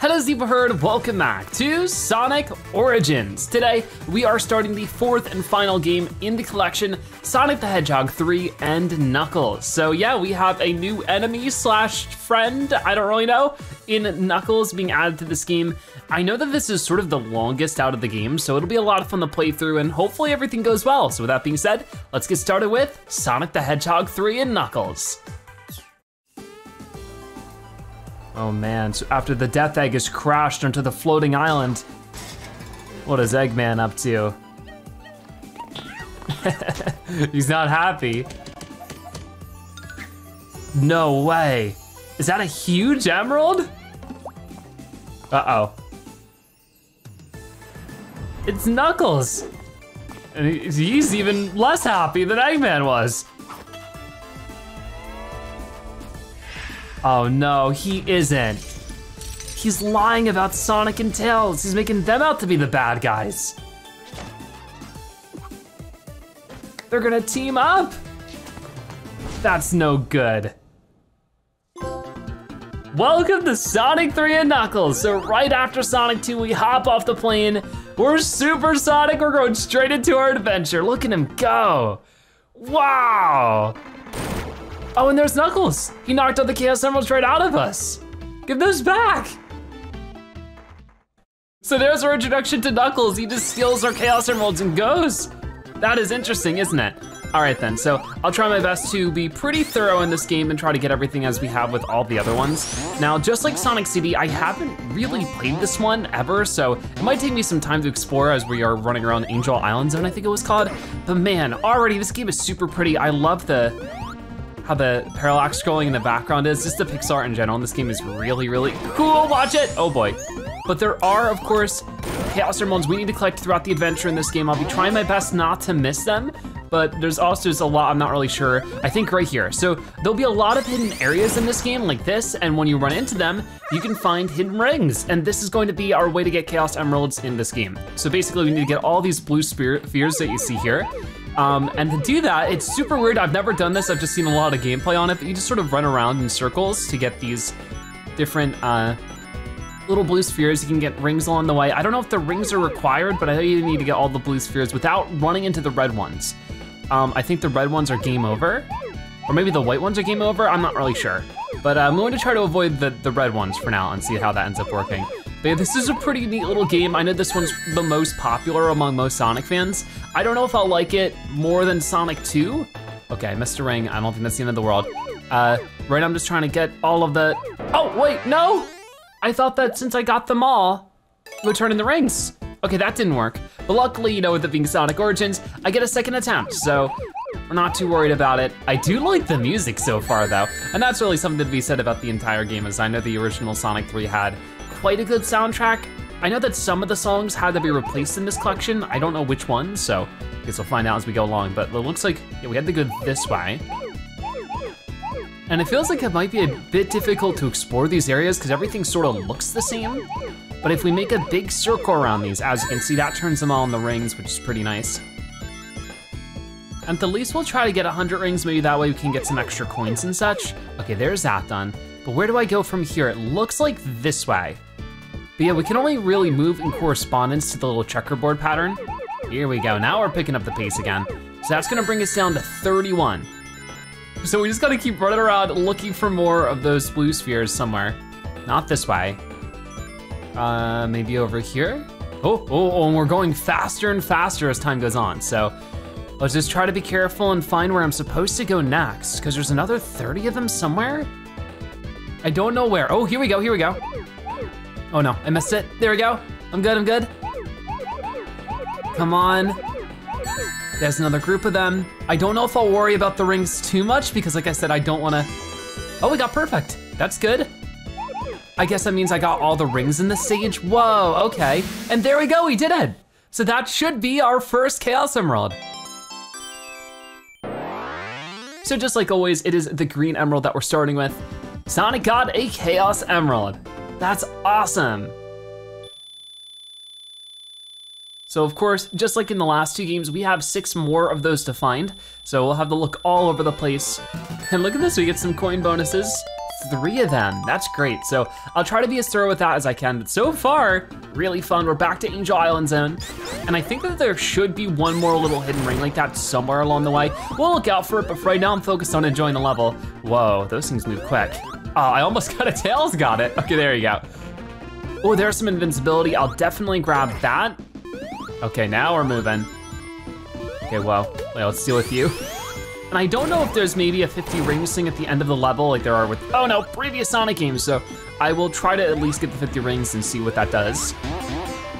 Hello Zebra Herd, welcome back to Sonic Origins. Today, we are starting the fourth and final game in the collection, Sonic the Hedgehog 3 and Knuckles. So yeah, we have a new enemy slash friend, I don't really know, in Knuckles being added to this game. I know that this is sort of the longest out of the game, so it'll be a lot of fun to play through and hopefully everything goes well. So with that being said, let's get started with Sonic the Hedgehog 3 and Knuckles. Oh man, so after the Death Egg is crashed onto the floating island, what is Eggman up to? He's not happy. No way. Is that a huge emerald? Uh-oh. It's Knuckles. And he's even less happy than Eggman was. Oh no, he isn't. He's lying about Sonic and Tails. He's making them out to be the bad guys. They're gonna team up. That's no good. Welcome to Sonic 3 and Knuckles. So right after Sonic 2, we hop off the plane. We're supersonic, we're going straight into our adventure. Look at him go. Wow. Oh, and there's Knuckles. He knocked all the Chaos Emeralds right out of us. Give those back. So there's our introduction to Knuckles. He just steals our Chaos Emeralds and goes. That is interesting, isn't it? All right then, so I'll try my best to be pretty thorough in this game and try to get everything as we have with all the other ones. Now, just like Sonic CD, I haven't really played this one ever, so it might take me some time to explore as we are running around Angel Island Zone, I think it was called. But man, already this game is super pretty. I love the how the parallax scrolling in the background is. Just the pixel in general in this game is really, really cool. Watch it. Oh boy. But there are, of course, Chaos Emeralds we need to collect throughout the adventure in this game. I'll be trying my best not to miss them, but there's also just a lot I'm not really sure. I think right here. So there'll be a lot of hidden areas in this game like this, and when you run into them, you can find hidden rings. And this is going to be our way to get Chaos Emeralds in this game. So basically we need to get all these blue spheres that you see here. Um, and to do that, it's super weird. I've never done this. I've just seen a lot of gameplay on it, but you just sort of run around in circles to get these different uh, little blue spheres. You can get rings along the way. I don't know if the rings are required, but I know you need to get all the blue spheres without running into the red ones. Um, I think the red ones are game over, or maybe the white ones are game over. I'm not really sure. But uh, I'm going to try to avoid the, the red ones for now and see how that ends up working. But this is a pretty neat little game. I know this one's the most popular among most Sonic fans. I don't know if I'll like it more than Sonic 2. Okay, I missed a ring. I don't think that's the end of the world. Uh, right, now I'm just trying to get all of the, oh, wait, no! I thought that since I got them all, in the rings. Okay, that didn't work. But luckily, you know, with it being Sonic Origins, I get a second attempt, so we're not too worried about it. I do like the music so far though, and that's really something to be said about the entire game as I know the original Sonic 3 had quite a good soundtrack. I know that some of the songs had to be replaced in this collection. I don't know which ones, so I guess we'll find out as we go along. But it looks like yeah, we had to go this way. And it feels like it might be a bit difficult to explore these areas because everything sort of looks the same. But if we make a big circle around these, as you can see, that turns them all in the rings, which is pretty nice. And at the least we'll try to get 100 rings, maybe that way we can get some extra coins and such. Okay, there's that done. But where do I go from here? It looks like this way. But yeah, we can only really move in correspondence to the little checkerboard pattern. Here we go, now we're picking up the pace again. So that's gonna bring us down to 31. So we just gotta keep running around looking for more of those blue spheres somewhere. Not this way. Uh, maybe over here? Oh, oh, oh, and we're going faster and faster as time goes on. So let's just try to be careful and find where I'm supposed to go next, because there's another 30 of them somewhere. I don't know where. Oh, here we go, here we go. Oh no, I missed it. There we go. I'm good, I'm good. Come on. There's another group of them. I don't know if I'll worry about the rings too much because like I said, I don't wanna. Oh, we got perfect. That's good. I guess that means I got all the rings in the stage. Whoa, okay. And there we go, we did it. So that should be our first Chaos Emerald. So just like always, it is the green emerald that we're starting with. Sonic got a Chaos Emerald. That's awesome. So of course, just like in the last two games, we have six more of those to find. So we'll have to look all over the place. And look at this, we get some coin bonuses. three of them. That's great. So I'll try to be as thorough with that as I can. But so far, really fun. We're back to Angel Island Zone. And I think that there should be one more little hidden ring like that somewhere along the way. We'll look out for it, but for right now I'm focused on enjoying the level. Whoa, those things move quick. Oh, I almost got a Tails got it. Okay, there you go. Oh, there's some invincibility. I'll definitely grab that. Okay, now we're moving. Okay, well, let's deal with you. And I don't know if there's maybe a 50 rings thing at the end of the level like there are with, oh no, previous Sonic games. So I will try to at least get the 50 rings and see what that does.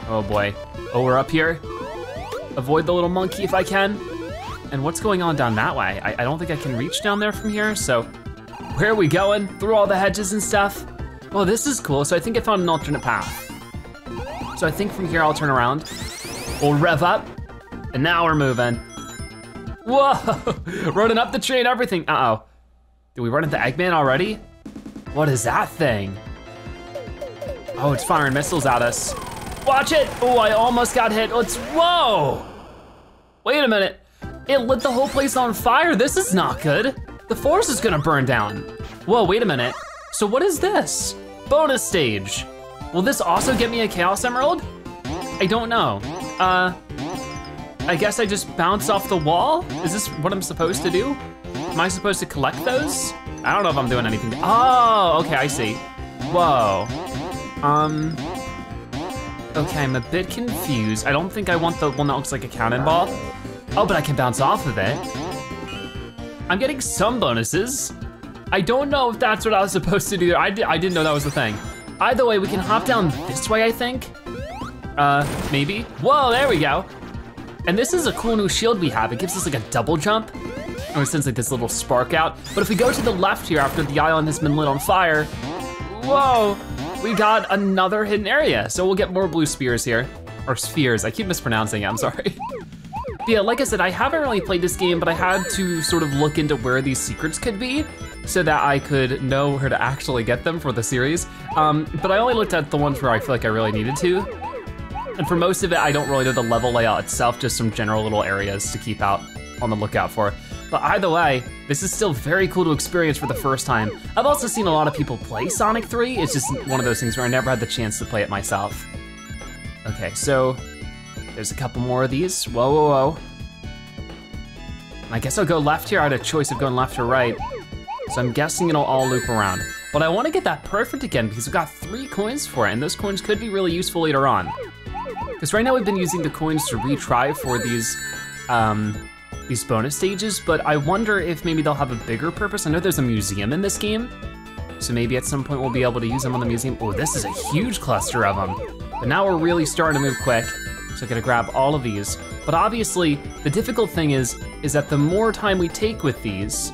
Oh boy. Oh, we're up here. Avoid the little monkey if I can. And what's going on down that way? I, I don't think I can reach down there from here, so where are we going? Through all the hedges and stuff? Oh, this is cool. So I think I found an alternate path. So I think from here I'll turn around. We'll rev up, and now we're moving. Whoa, running up the tree and everything. Uh-oh. Did we run into Eggman already? What is that thing? Oh, it's firing missiles at us. Watch it. Oh, I almost got hit. Let's, whoa. Wait a minute. It lit the whole place on fire. This is not good. The forest is gonna burn down. Whoa, wait a minute. So what is this? Bonus stage. Will this also get me a Chaos Emerald? I don't know. Uh, I guess I just bounce off the wall? Is this what I'm supposed to do? Am I supposed to collect those? I don't know if I'm doing anything. Oh, okay, I see. Whoa. Um, okay, I'm a bit confused. I don't think I want the one that looks like a cannonball. Oh, but I can bounce off of it. I'm getting some bonuses. I don't know if that's what I was supposed to do. I, di I didn't know that was the thing. Either way, we can hop down this way, I think. Uh, maybe. Whoa, there we go. And this is a cool new shield we have. It gives us like a double jump. And it sends like this little spark out. But if we go to the left here after the island has been lit on fire, whoa, we got another hidden area. So we'll get more blue spears here, or spheres. I keep mispronouncing it, I'm sorry. Yeah, like I said, I haven't really played this game, but I had to sort of look into where these secrets could be so that I could know where to actually get them for the series. Um, but I only looked at the ones where I feel like I really needed to. And for most of it, I don't really know the level layout itself, just some general little areas to keep out on the lookout for. But either way, this is still very cool to experience for the first time. I've also seen a lot of people play Sonic 3. It's just one of those things where I never had the chance to play it myself. Okay, so there's a couple more of these. Whoa, whoa, whoa. I guess I'll go left here. I had a choice of going left or right. So I'm guessing it'll all loop around. But I wanna get that perfect again because we've got three coins for it and those coins could be really useful later on. Because right now we've been using the coins to retry for these um, these bonus stages, but I wonder if maybe they'll have a bigger purpose. I know there's a museum in this game, so maybe at some point we'll be able to use them on the museum. Oh, this is a huge cluster of them. But now we're really starting to move quick, so I gotta grab all of these. But obviously, the difficult thing is, is that the more time we take with these,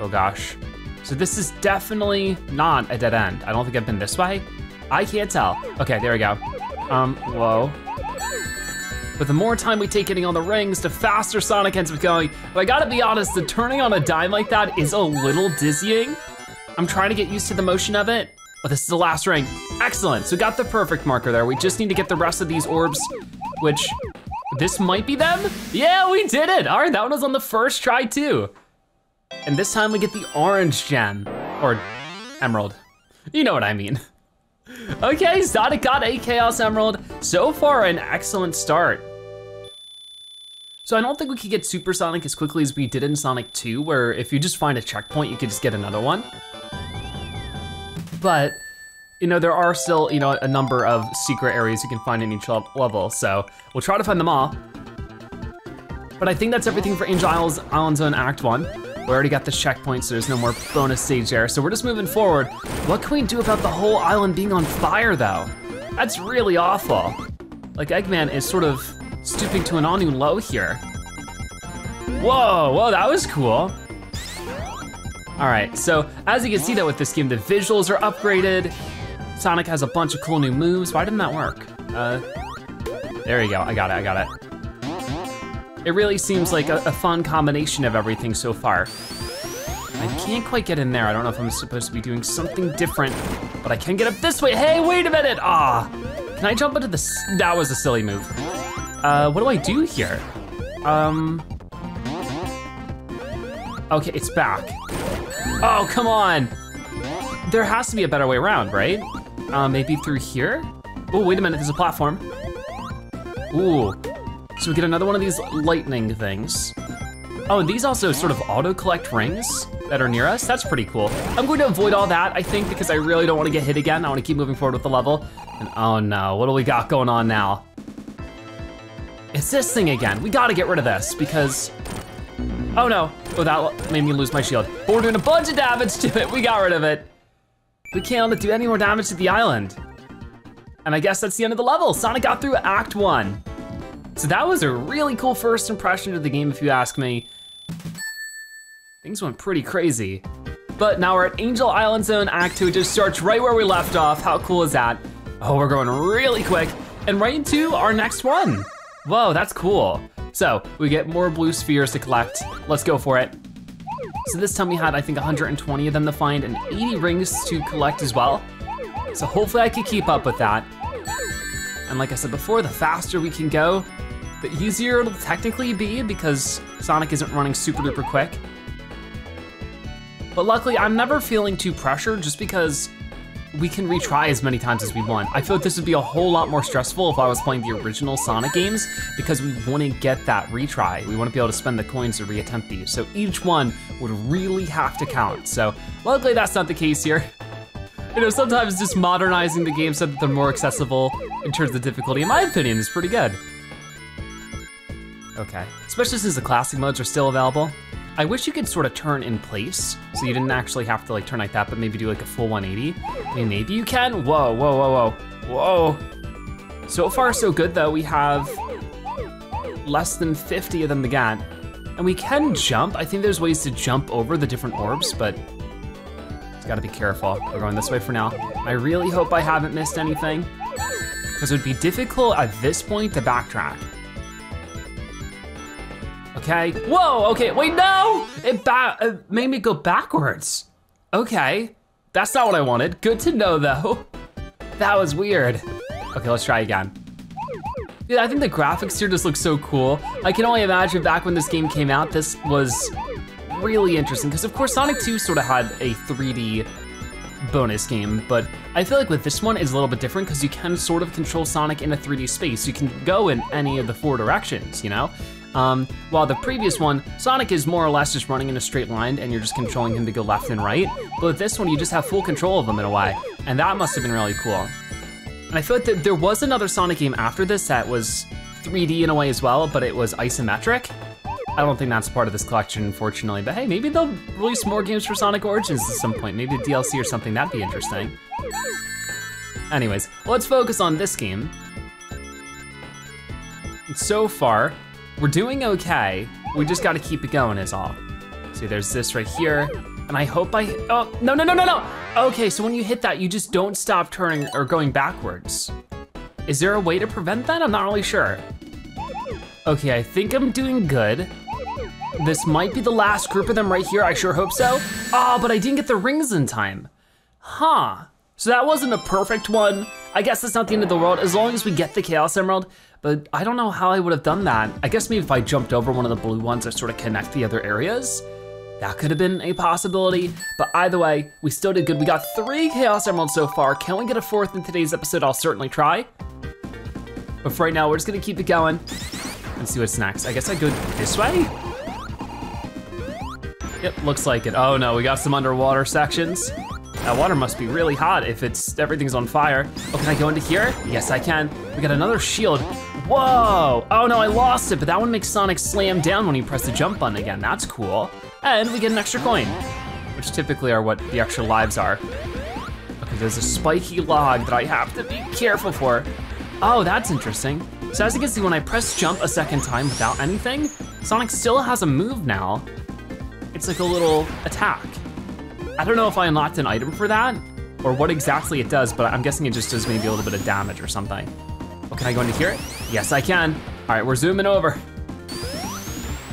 oh gosh. So this is definitely not a dead end. I don't think I've been this way. I can't tell. Okay, there we go. Um, whoa. But the more time we take getting on the rings, the faster Sonic ends up going. But I gotta be honest, the turning on a dime like that is a little dizzying. I'm trying to get used to the motion of it. But this is the last ring. Excellent, so we got the perfect marker there. We just need to get the rest of these orbs, which, this might be them? Yeah, we did it. All right, that one was on the first try too. And this time we get the orange gem, or emerald. You know what I mean. Okay, Sonic got a Chaos Emerald. So far, an excellent start. So I don't think we could get Super Sonic as quickly as we did in Sonic 2, where if you just find a checkpoint, you could just get another one. But, you know, there are still, you know, a number of secret areas you can find in each level, so we'll try to find them all. But I think that's everything for Angel Island Zone Act 1. We already got the checkpoint, so there's no more bonus stage there. So we're just moving forward. What can we do about the whole island being on fire though? That's really awful. Like Eggman is sort of stooping to an all new low here. Whoa, whoa, that was cool. All right, so as you can see that with this game, the visuals are upgraded. Sonic has a bunch of cool new moves. Why didn't that work? Uh, there you go, I got it, I got it. It really seems like a, a fun combination of everything so far. I can't quite get in there. I don't know if I'm supposed to be doing something different, but I can get up this way. Hey, wait a minute. Ah, can I jump into the, that was a silly move. Uh, what do I do here? Um, okay, it's back. Oh, come on. there has to be a better way around, right? Uh, maybe through here? Oh, wait a minute, there's a platform. Ooh, so we get another one of these lightning things. Oh, and these also sort of auto-collect rings that are near us. That's pretty cool. I'm going to avoid all that, I think, because I really don't want to get hit again. I want to keep moving forward with the level. And oh no, what do we got going on now? It's this thing again. We gotta get rid of this because, oh no. Oh, that made me lose my shield. But we're doing a bunch of damage to it. We got rid of it. We can't let it do any more damage to the island. And I guess that's the end of the level. Sonic got through Act One. So that was a really cool first impression of the game, if you ask me. Things went pretty crazy. But now we're at Angel Island Zone Act 2. It just starts right where we left off. How cool is that? Oh, we're going really quick. And right into our next one. Whoa, that's cool. So we get more blue spheres to collect. Let's go for it. So this time we had, I think, 120 of them to find and 80 rings to collect as well. So hopefully I can keep up with that. And like I said before, the faster we can go, the easier it'll technically be because Sonic isn't running super duper quick. But luckily, I'm never feeling too pressured just because we can retry as many times as we want. I feel like this would be a whole lot more stressful if I was playing the original Sonic games because we wouldn't get that retry. We wouldn't be able to spend the coins to reattempt these. So each one would really have to count. So luckily that's not the case here. You know, sometimes just modernizing the game so that they're more accessible in terms of difficulty, in my opinion, is pretty good. Okay, especially since the classic modes are still available. I wish you could sort of turn in place, so you didn't actually have to like turn like that, but maybe do like a full 180. I mean, maybe you can. Whoa, whoa, whoa, whoa, whoa. So far, so good though. We have less than 50 of them to get. And we can jump. I think there's ways to jump over the different orbs, but it's gotta be careful. We're going this way for now. I really hope I haven't missed anything, because it would be difficult at this point to backtrack okay? Whoa, okay, wait, no! It, it uh, made me go backwards. Okay, that's not what I wanted. Good to know though. That was weird. Okay, let's try again. Yeah, I think the graphics here just look so cool. I can only imagine back when this game came out, this was really interesting because of course Sonic 2 sort of had a 3D bonus game, but I feel like with this one it's a little bit different because you can sort of control Sonic in a 3D space. You can go in any of the four directions, you know? Um, while the previous one, Sonic is more or less just running in a straight line and you're just controlling him to go left and right. But with this one, you just have full control of him in a way. And that must have been really cool. And I feel like there was another Sonic game after this that was 3D in a way as well, but it was isometric. I don't think that's part of this collection, unfortunately, but hey, maybe they'll release more games for Sonic Origins at some point. Maybe a DLC or something, that'd be interesting. Anyways, let's focus on this game. So far, we're doing okay. We just gotta keep it going is all. See, there's this right here. And I hope I, oh, no, no, no, no, no. Okay, so when you hit that, you just don't stop turning or going backwards. Is there a way to prevent that? I'm not really sure. Okay, I think I'm doing good. This might be the last group of them right here. I sure hope so. Oh, but I didn't get the rings in time. Huh. So that wasn't a perfect one. I guess that's not the end of the world as long as we get the Chaos Emerald but I don't know how I would have done that. I guess maybe if I jumped over one of the blue ones or sort of connect the other areas, that could have been a possibility, but either way, we still did good. We got three Chaos Emeralds so far. Can we get a fourth in today's episode? I'll certainly try. But for right now, we're just gonna keep it going and see what's next. I guess I go this way? Yep, looks like it. Oh no, we got some underwater sections. That water must be really hot if it's everything's on fire. Oh, can I go into here? Yes, I can. We got another shield. Whoa! Oh no, I lost it, but that one makes Sonic slam down when you press the jump button again. That's cool. And we get an extra coin, which typically are what the extra lives are. Okay, there's a spiky log that I have to be careful for. Oh, that's interesting. So as you can see, when I press jump a second time without anything, Sonic still has a move now. It's like a little attack. I don't know if I unlocked an item for that, or what exactly it does, but I'm guessing it just does maybe a little bit of damage or something. Oh, can I go into here? Yes, I can. All right, we're zooming over.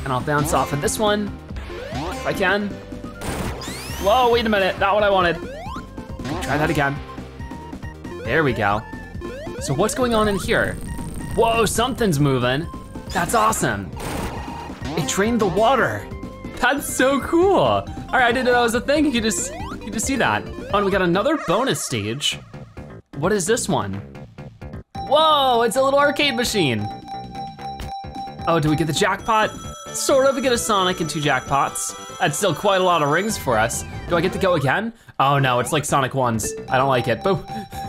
And I'll bounce off of this one, if I can. Whoa, wait a minute, not what I wanted. Try that again. There we go. So what's going on in here? Whoa, something's moving. That's awesome. It drained the water. That's so cool. All right, I didn't know that was a thing. You just, you just see that. Oh, and we got another bonus stage. What is this one? Whoa, it's a little arcade machine. Oh, do we get the jackpot? Sort of, we get a Sonic and two jackpots. That's still quite a lot of rings for us. Do I get to go again? Oh no, it's like Sonic 1's. I don't like it, but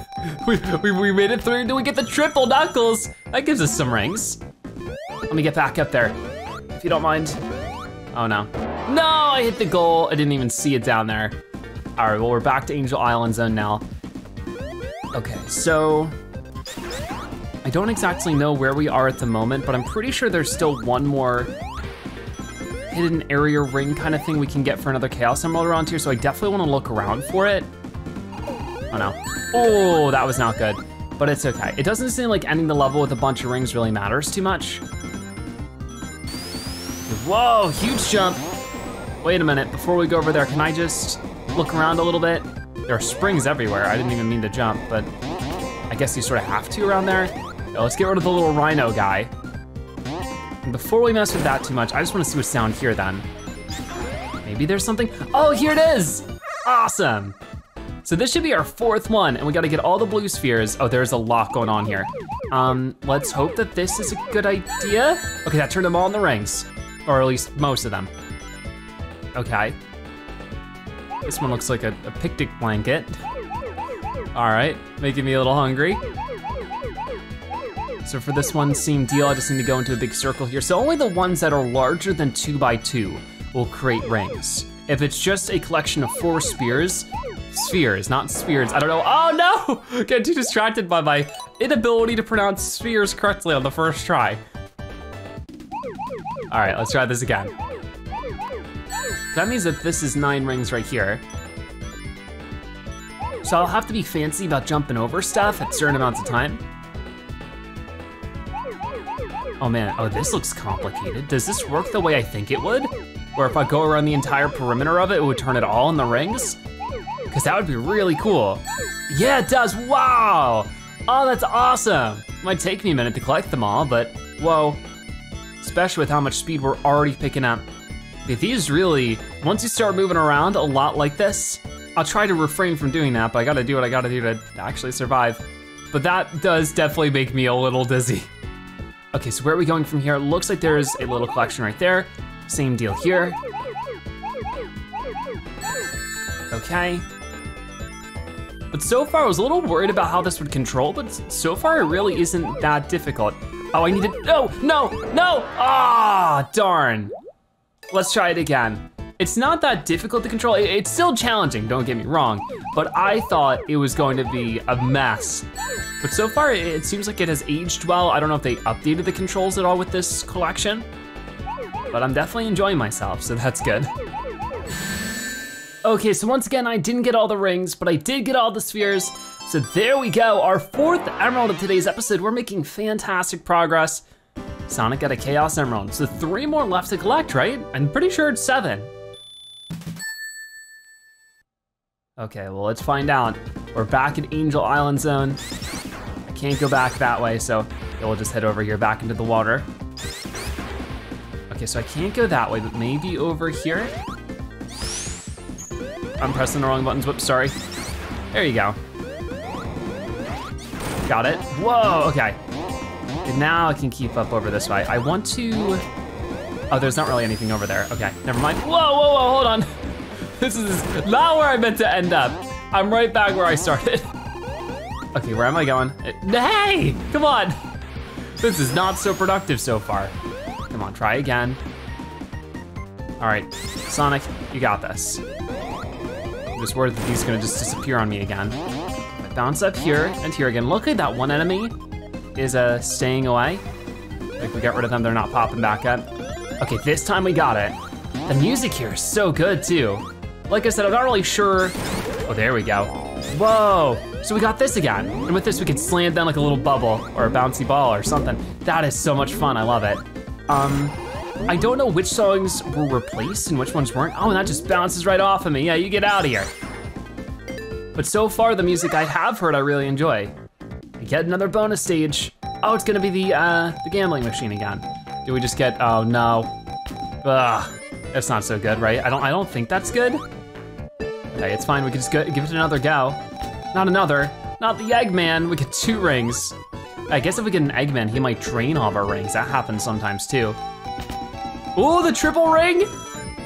we, we, we made it through. Do we get the triple knuckles? That gives us some rings. Let me get back up there, if you don't mind. Oh no. No, I hit the goal. I didn't even see it down there. All right, well, we're back to Angel Island Zone now. Okay, so I don't exactly know where we are at the moment, but I'm pretty sure there's still one more hidden area ring kind of thing we can get for another Chaos Emerald around here, so I definitely wanna look around for it. Oh no. Oh, that was not good, but it's okay. It doesn't seem like ending the level with a bunch of rings really matters too much. Whoa, huge jump. Wait a minute, before we go over there, can I just look around a little bit? There are springs everywhere. I didn't even mean to jump, but I guess you sort of have to around there. let's get rid of the little rhino guy. And before we mess with that too much, I just wanna see what's down here then. Maybe there's something. Oh, here it is! Awesome! So this should be our fourth one, and we gotta get all the blue spheres. Oh, there's a lot going on here. Um, let's hope that this is a good idea. Okay, that turned them all in the rings, or at least most of them. Okay. This one looks like a, a picnic blanket. All right, making me a little hungry. So for this one, same deal, I just need to go into a big circle here. So only the ones that are larger than two by two will create rings. If it's just a collection of four spheres, spheres, not spears, I don't know. Oh no! Get too distracted by my inability to pronounce spheres correctly on the first try. All right, let's try this again. That means that this is nine rings right here. So I'll have to be fancy about jumping over stuff at certain amounts of time. Oh man, oh this looks complicated. Does this work the way I think it would? Where if I go around the entire perimeter of it, it would turn it all in the rings? Because that would be really cool. Yeah, it does, wow! Oh, that's awesome. Might take me a minute to collect them all, but whoa. Especially with how much speed we're already picking up. But these really, once you start moving around a lot like this, I'll try to refrain from doing that, but I gotta do what I gotta do to actually survive. But that does definitely make me a little dizzy. Okay, so where are we going from here? It looks like there's a little collection right there. Same deal here. Okay. But so far, I was a little worried about how this would control, but so far it really isn't that difficult. Oh, I need to, no, no, no! Ah, darn. Let's try it again. It's not that difficult to control. It's still challenging, don't get me wrong, but I thought it was going to be a mess. But so far, it seems like it has aged well. I don't know if they updated the controls at all with this collection, but I'm definitely enjoying myself, so that's good. Okay, so once again, I didn't get all the rings, but I did get all the spheres. So there we go, our fourth emerald of today's episode. We're making fantastic progress. Sonic got a Chaos Emerald. So three more left to collect, right? I'm pretty sure it's seven. Okay, well, let's find out. We're back in Angel Island Zone. I can't go back that way, so we'll just head over here back into the water. Okay, so I can't go that way, but maybe over here? I'm pressing the wrong buttons, whoops, sorry. There you go. Got it. Whoa, okay. And now I can keep up over this way. I want to, oh, there's not really anything over there. Okay, never mind. Whoa, whoa, whoa, hold on. This is not where I meant to end up. I'm right back where I started. Okay, where am I going? Eh, hey, come on. This is not so productive so far. Come on, try again. All right, Sonic, you got this. I'm just worried that he's gonna just disappear on me again. Bounce up here and here again. Look at that one enemy is uh, staying away. Like we get rid of them, they're not popping back up. Okay, this time we got it. The music here is so good too. Like I said, I'm not really sure. Oh, there we go. Whoa, so we got this again. And with this, we can slam down like a little bubble or a bouncy ball or something. That is so much fun, I love it. Um, I don't know which songs were replaced and which ones weren't. Oh, and that just bounces right off of me. Yeah, you get out of here. But so far, the music I have heard, I really enjoy. I get another bonus stage. Oh, it's gonna be the, uh, the gambling machine again. Do we just get, oh no. Ugh, that's not so good, right? I don't, I don't think that's good. Okay, it's fine, we can just go, give it another go. Not another, not the Eggman, we get two rings. I guess if we get an Eggman, he might drain all of our rings. That happens sometimes too. Ooh, the triple ring!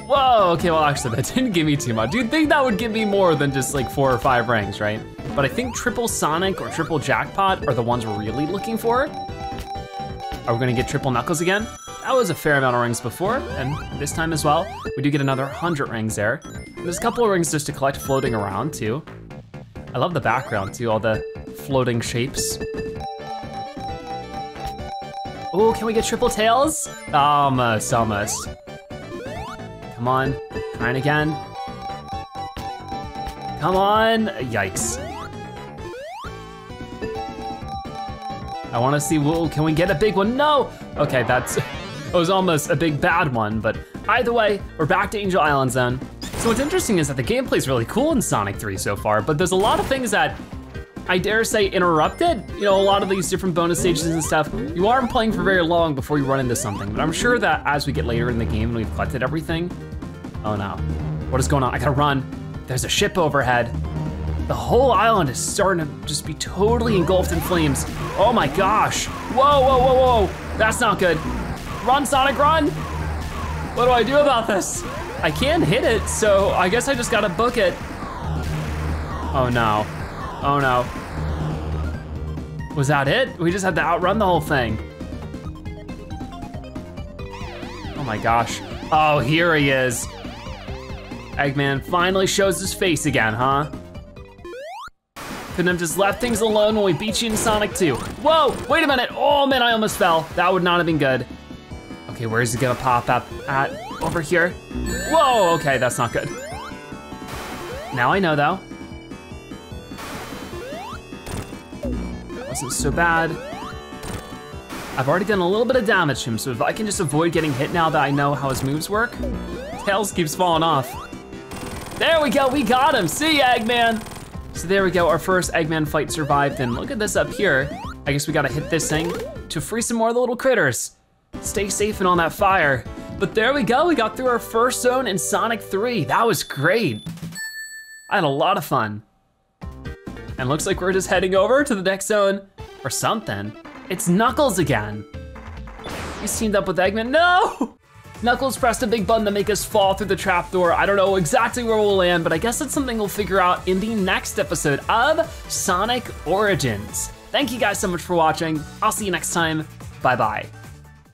Whoa, okay, well actually that didn't give me too much. You'd think that would give me more than just like four or five rings, right? But I think triple Sonic or triple Jackpot are the ones we're really looking for. Are we gonna get triple Knuckles again? That was a fair amount of rings before, and this time as well, we do get another 100 rings there. There's a couple of rings just to collect floating around too. I love the background too, all the floating shapes. Oh, can we get triple tails? Um, uh, almost, almost. Come on, trying again. Come on, yikes. I wanna see, whoa, can we get a big one? No! Okay, that's, it was almost a big bad one, but either way, we're back to Angel Island Zone. So what's interesting is that the gameplay is really cool in Sonic 3 so far, but there's a lot of things that I dare say interrupted. You know, a lot of these different bonus stages and stuff, you aren't playing for very long before you run into something, but I'm sure that as we get later in the game and we've collected everything, oh no, what is going on? I gotta run. There's a ship overhead. The whole island is starting to just be totally engulfed in flames. Oh my gosh. Whoa, whoa, whoa, whoa. That's not good. Run, Sonic, run! What do I do about this? I can't hit it, so I guess I just gotta book it. Oh no, oh no. Was that it? We just had to outrun the whole thing. Oh my gosh. Oh, here he is. Eggman finally shows his face again, huh? Couldn't have just left things alone when we beat you in Sonic 2. Whoa, wait a minute. Oh man, I almost fell. That would not have been good. Okay, where is it gonna pop up at? Over here? Whoa, okay, that's not good. Now I know though. That wasn't so bad. I've already done a little bit of damage to him, so if I can just avoid getting hit now that I know how his moves work, Tails keeps falling off. There we go, we got him. See Eggman. So there we go, our first Eggman fight survived, and look at this up here. I guess we gotta hit this thing to free some more of the little critters. Stay safe and on that fire. But there we go, we got through our first zone in Sonic 3. That was great. I had a lot of fun. And looks like we're just heading over to the next zone or something. It's Knuckles again. He's teamed up with Eggman, no! Knuckles pressed a big button to make us fall through the trapdoor. I don't know exactly where we'll land, but I guess it's something we'll figure out in the next episode of Sonic Origins. Thank you guys so much for watching. I'll see you next time. Bye-bye.